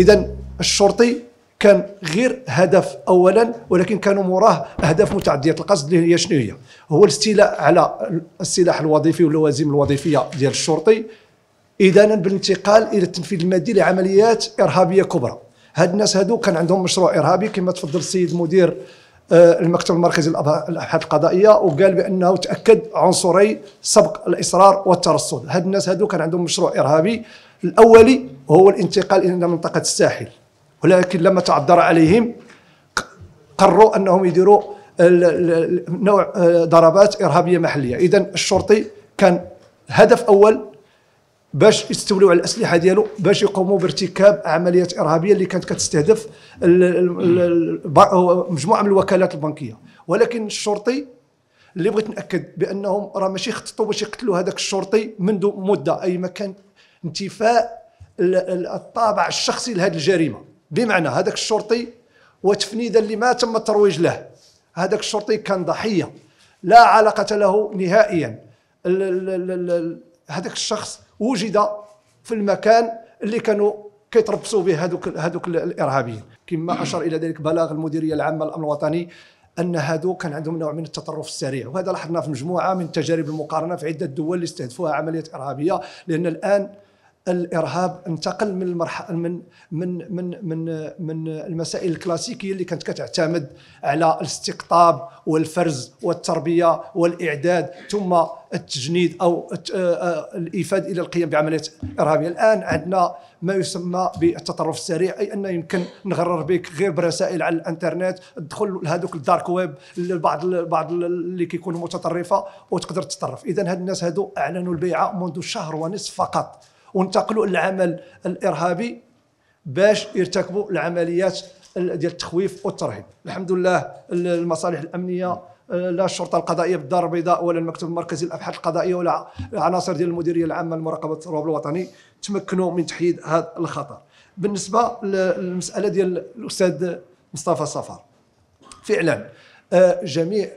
اذا الشرطي كان غير هدف اولا ولكن كانوا مراه أهداف متعدية. القصد اللي هي شنو هي؟ هو الاستيلاء على السلاح الوظيفي واللوازم الوظيفية ديال الشرطي. اذانا بالانتقال إلى التنفيذ المادي لعمليات إرهابية كبرى. هاد الناس هادو كان عندهم مشروع إرهابي كما تفضل السيد مدير آه، المكتب المركزي للأبحاث القضائية وقال بأنه تأكد عنصري سبق الإصرار والترصد. هاد الناس هادو كان عندهم مشروع إرهابي. الأولي وهو الانتقال إلى منطقة الساحل ولكن لما تعذر عليهم قرروا أنهم يديروا نوع آه، ضربات إرهابية محلية. اذا الشرطي كان هدف أول باش يستولوا على الأسلحة ديالو باش يقوموا بارتكاب عمليات إرهابية اللي كانت كتستهدف مجموعة من الوكالات البنكية. ولكن الشرطي اللي بغيت نأكد بأنهم راه ماشي خططوا باش يقتلوا هذاك الشرطي منذ مدة أي ما كان انتفاء الطابع الشخصي لهذه الجريمة. بمعنى هذاك الشرطي وتفنيدا اللي ما تم الترويج له. هذاك الشرطي كان ضحية لا علاقة له نهائيا. هذاك الشخص وجد في المكان اللي كانوا كيتربصوا به هذوك هذوك الإرهابيين. كما أشار إلى ذلك بلاغ المديرية العامة للأمن الوطني أن هادو كان عندهم نوع من التطرف السريع. وهذا لاحظناه في مجموعة من تجارب المقارنة في عدة دول اللي استهدفوها عمليات إرهابية لأن الآن الإرهاب انتقل من المرحله من من من من من المسائل الكلاسيكية اللي كانت كتعتمد على الاستقطاب والفرز والتربية والإعداد ثم التجنيد أو آه، الإيفاد إلى القيام بعمليات إرهابية. الآن عندنا ما يسمى بالتطرف السريع أي أن يمكن نغرر بك غير برسائل على الإنترنت تدخل لهذوك الدارك ويب بعض بعض اللي كيكونوا متطرفة وتقدر تتطرف. اذا هاد الناس هادو أعلنوا البيعة منذ شهر ونصف فقط. وانتقلوا للعمل الإرهابي باش يرتكبوا العمليات ديال التخويف والترهيب. الحمد لله المصالح الأمنية لا الشرطة القضائية بالدار البيضاء ولا المكتب المركزي للأبحاث القضائية ولا العناصر ديال المديرية العامة لمراقبة الرواب الوطني تمكنوا من تحييد هذا الخطر. بالنسبة للمسألة ديال الأستاذ مصطفى صفار فعلا آه، جميع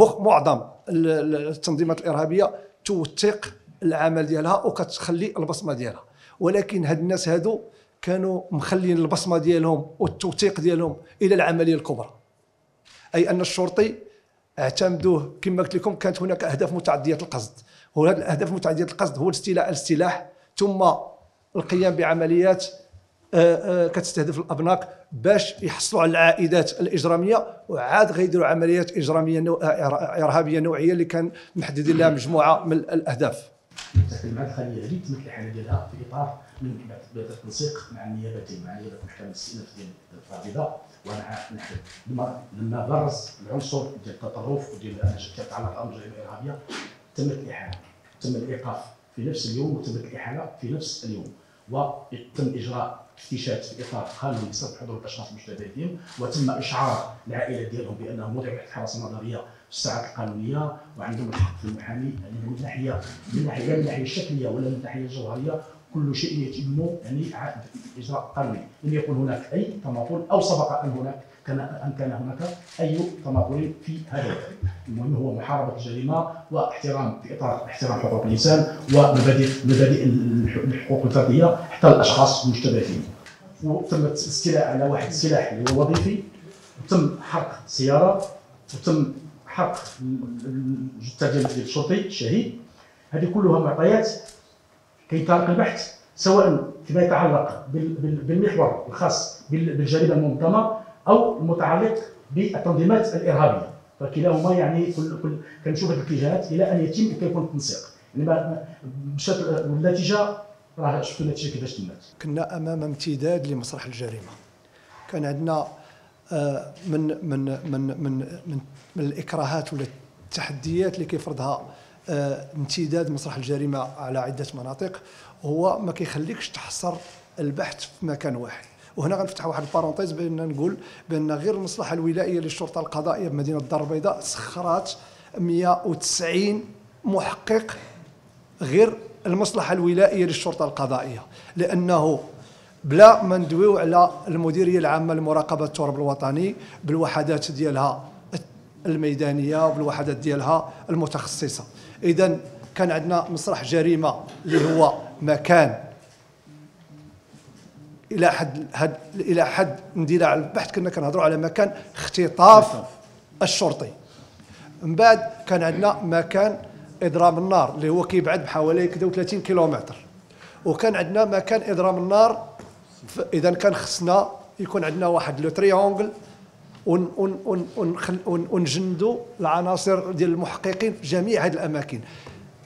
معظم التنظيمات الإرهابية توثق العمل ديالها وكتخلي البصمة ديالها. ولكن هاد الناس هادو كانوا مخلين البصمة ديالهم والتوثيق ديالهم إلى العملية الكبرى. أي أن الشرطي اعتمدوه كما قلت لكم كانت هناك أهداف متعدية القصد. وهذه الأهداف متعديه القصد هو الاستيلاء السلاح ثم القيام بعمليات آه، آه، كتستهدف الابناق باش يحصلوا على العائدات الإجرامية. وعاد غيديروا عمليات إجرامية نوع إرهابية نوعية اللي كان محددين لها مجموعة من الأهداف. تحديد مع الخليه هذه تمت الحاله ديالها في اطار من التنسيق مع النيابتين مع نيابه محكمة الاستئناف ديال الفريضه ومع نحن لما لما برز العنصر ديال التطرف وديال تتعلق الامر الجريمه الارهابيه تمت الإحالة تم الإيقاف في نفس اليوم وتمت الإحالة في نفس اليوم. وتم إجراء افتشات في إطار قانوني بسبب حضور الأشخاص المشتبهين وتم إشعار العائلة ديالهم بأنهم وضعوا تحت حراسة نظرية الساعات القانونية وعندهم الحق في المحامي يعني من ناحيه من ناحيه الناحيه الشكلية ولا من الناحيه الجوهرية كل شيء يتم يعني إجراء قانوني. لم يكن هناك أي تماطل أو سبق أن هناك كان أن كان هناك أي تماطل في هذا المهم هو محاربة الجريمة واحترام في اطار احترام حقوق الإنسان ومبادئ مبادئ الحقوق الفردية حتى الأشخاص المشتبهين وتم الاستيلاء على واحد السلاح اللي هو وظيفي وتم حرق سيارة وتم حرق الجثه ديال الشرطي الشهيد. هذه كلها معطيات كيطرق البحث سواء فيما يتعلق بالمحور الخاص بالجريمة المنظمة أو المتعلق بالتنظيمات الإرهابية. فكلاهما يعني كل كل كنشوف هذه الاتجاهات إلى أن يتم وكيكون التنسيق يعني مشات النتيجه راه شفتوا النتيجه كيفاش تمت كنا أمام امتداد لمسرح الجريمة. كان عندنا من من من من من, من الإكراهات ولا التحديات اللي كيفرضها آه، امتداد مسرح الجريمة على عدة مناطق. هو ما كيخليكش تحصر البحث في مكان واحد. وهنا غنفتح واحد البارونتيز بأن نقول بأن غير المصلحة الولائية للشرطة القضائية بمدينه الدار البيضاء سخرات 190 محقق غير المصلحة الولائية للشرطة القضائية. لأنه بلا ما ندويو على المديرية العامة لمراقبة التراب الوطني بالوحدات ديالها الميدانية وبالوحدات ديالها المتخصصة. اذا كان عندنا مسرح جريمة اللي هو مكان إلى حد هد إلى حد اندلاع البحث كنا كنهضروا على مكان اختطاف الشرطي. من بعد كان عندنا مكان اضرام النار اللي هو كيبعد بحوالي كذا 30 كيلومتر. وكان عندنا مكان اضرام النار اذا كان خصنا يكون عندنا واحد لو تريونغل ونجندوا العناصر ديال المحققين في جميع هذه الأماكن.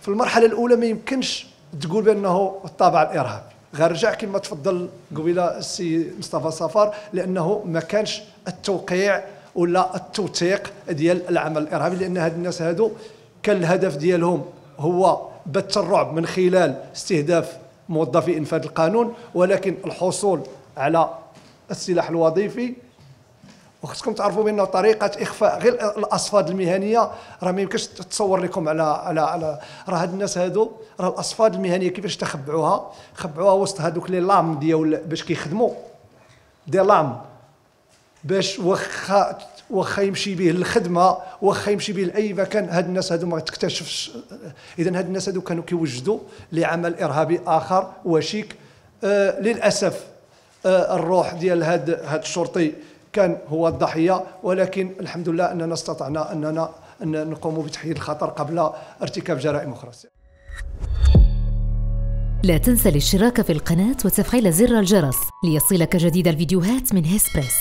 في المرحلة الأولى ما يمكنش تقول بأنه الطابع الإرهابي. غير رجع كما تفضل قبيلة السي مصطفى صفار لأنه ما كانش التوقيع ولا التوثيق ديال العمل الإرهابي لأن هاد الناس هادو كان الهدف ديالهم هو بث الرعب من خلال استهداف موظفي إنفاذ القانون ولكن الحصول على السلاح الوظيفي. وخصكم تعرفوا بأن طريقة إخفاء غير الأصفاد المهنية راه ما يمكنش تتصور لكم على على على راه هاد الناس هادو راه الأصفاد المهنية كيفاش تخبعوها؟ خبعوها وسط هادوك لي لام ديال باش كيخدموا. دي لام باش واخا واخا يمشي به للخدمه واخا يمشي به لأي مكان هاد الناس هادو ما تكتشفش. اذا هاد الناس هادو كانوا كيوجدوا لعمل إرهابي آخر وشيك. آه للأسف آه الروح ديال هاد هاد الشرطي كان هو الضحية ولكن الحمد لله أننا استطعنا أننا أن نقوم بتحييد الخطر قبل ارتكاب جرائم أخرى. لا تنسى الاشتراك في القناة وتفعيل زر الجرس ليصلك جديد الفيديوهات من هيسبريس.